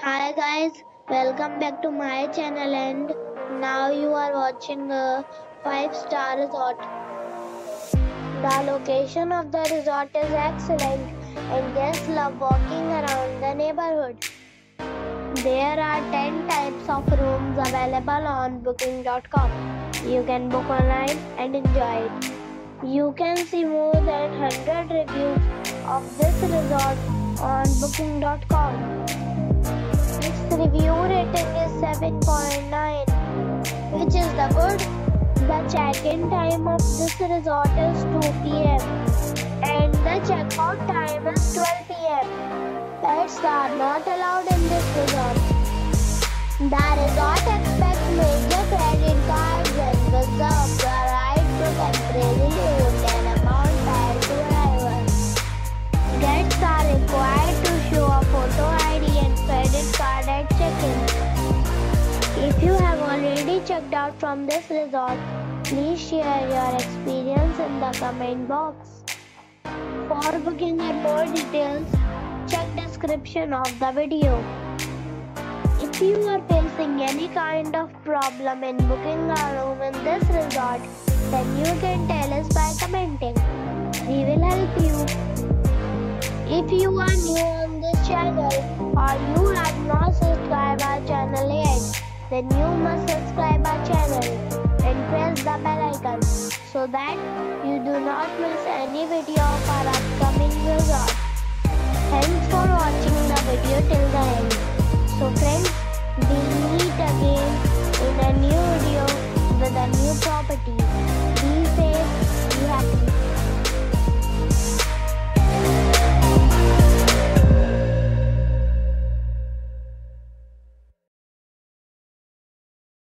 Hi guys, welcome back to my channel and now you are watching a 5 star resort. The location of the resort is excellent and guests love walking around the neighborhood. There are 10 types of rooms available on booking.com. You can book online and enjoy it. You can see more than 100 reviews of this resort on booking.com. Rating is 7.9, which is the good. The check-in time of this resort is 2 p.m. and the check-out time is 12 p.m. Pets are not allowed in this resort. The resort If you have already checked out from this resort, please share your experience in the comment box. For booking and more details, check description of the video. If you are facing any kind of problem in booking a room in this resort, then you can tell us by commenting. We will help you. If you are new on this channel or you have not subscribed our channel yet, then you must subscribe our channel and press the bell icon so that you do not miss any video of our upcoming videos. Thanks for watching the video till the end. So friends,